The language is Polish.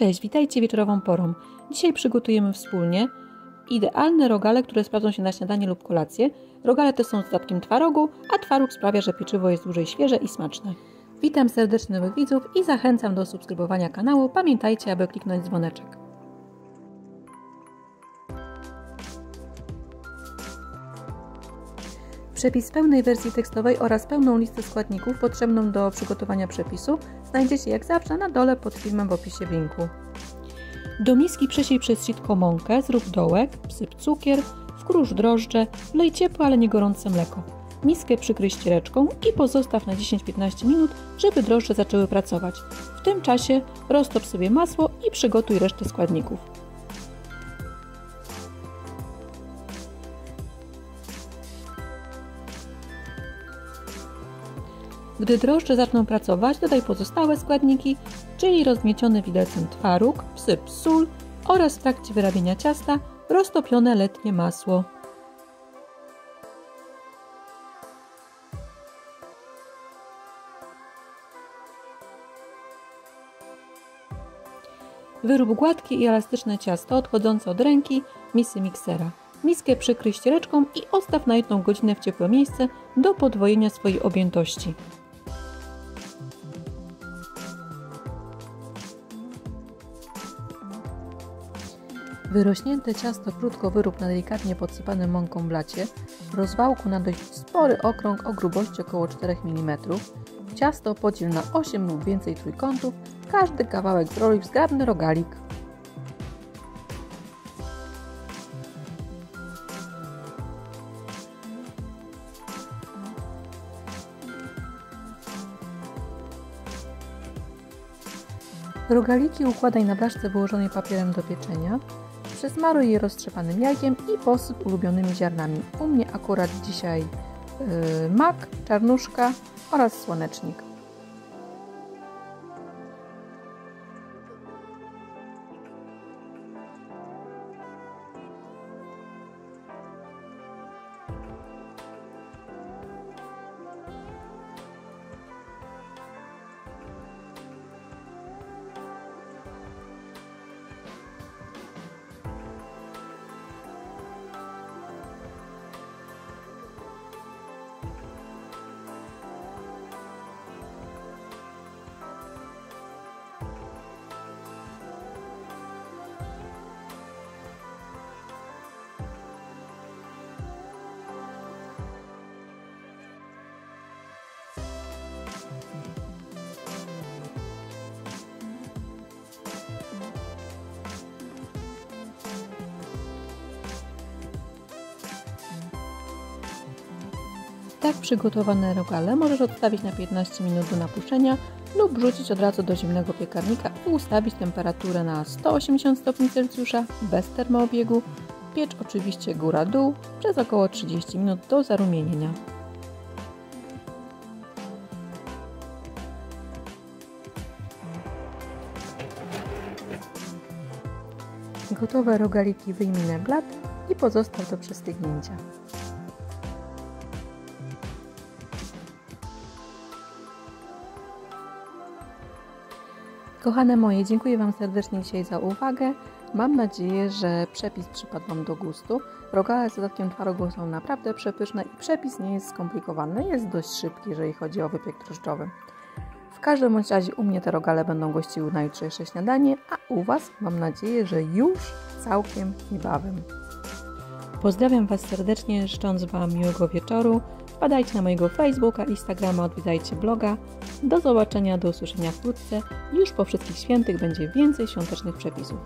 Cześć, witajcie wieczorową porą. Dzisiaj przygotujemy wspólnie idealne rogale, które sprawdzą się na śniadanie lub kolację. Rogale te są z dodatkiem twarogu, a twaróg sprawia, że pieczywo jest dłużej świeże i smaczne. Witam serdecznie nowych widzów i zachęcam do subskrybowania kanału. Pamiętajcie, aby kliknąć dzwoneczek. Przepis pełnej wersji tekstowej oraz pełną listę składników potrzebną do przygotowania przepisu znajdziecie jak zawsze na dole pod filmem w opisie linku. Do miski przesiej przez sitko mąkę, zrób dołek, wsyp cukier, wkrusz drożdże, wlej ciepłe, ale nie gorące mleko. Miskę przykryj ściereczką i pozostaw na 10-15 minut, żeby drożdże zaczęły pracować. W tym czasie roztop sobie masło i przygotuj resztę składników. Gdy drożdże zaczną pracować, dodaj pozostałe składniki, czyli rozmieciony widelcem twaróg, wsyp sól oraz w trakcie wyrabiania ciasta roztopione letnie masło. Wyrób gładkie i elastyczne ciasto odchodzące od ręki misy miksera. Miskę przykryj ściereczką i odstaw na jedną godzinę w ciepłe miejsce do podwojenia swojej objętości. Wyrośnięte ciasto krótko wyrób na delikatnie podsypanym mąką blacie, rozwałku na dość spory okrąg o grubości około 4 mm. Ciasto podziel na 8 lub więcej trójkątów, każdy kawałek zroluj w zgrabny rogalik. Rogaliki układaj na blaszce wyłożonej papierem do pieczenia. Przesmaruj je roztrzepanym jajkiem i posyp ulubionymi ziarnami. U mnie akurat dzisiaj yy, mak, czarnuszka oraz słonecznik. Tak przygotowane rogale możesz odstawić na 15 minut do napuszczenia lub wrzucić od razu do zimnego piekarnika i ustawić temperaturę na 180 stopni Celsjusza bez termoobiegu. Piecz oczywiście góra-dół przez około 30 minut do zarumienienia. Gotowe rogaliki wyjmij na blat i pozostaw do przestygnięcia. Kochane moje, dziękuję Wam serdecznie dzisiaj za uwagę. Mam nadzieję, że przepis przypadł Wam do gustu. Rogale z dodatkiem twarogu są naprawdę przepyszne i przepis nie jest skomplikowany, jest dość szybki, jeżeli chodzi o wypiek drożdżowy. W każdym bądź razie u mnie te rogale będą gościły na jutrzejsze śniadanie, a u Was mam nadzieję, że już całkiem niebawem. Pozdrawiam Was serdecznie, życząc Wam miłego wieczoru. Wpadajcie na mojego Facebooka, Instagrama, odwiedzajcie bloga. Do zobaczenia, do usłyszenia wkrótce. Już po wszystkich świętych będzie więcej świątecznych przepisów.